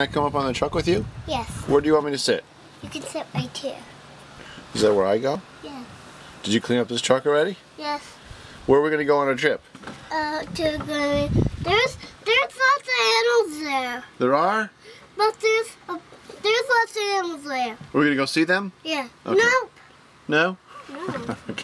Can I come up on the truck with you? Yes. Where do you want me to sit? You can sit right here. Is that where I go? Yeah. Did you clean up this truck already? Yes. Where are we going to go on our trip? Uh, to the, there's there's lots of animals there, There are? but there's a, there's lots of animals there. We're going to go see them? Yeah. Okay. No. No? okay.